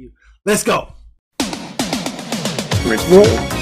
you. Let's go. Let's roll.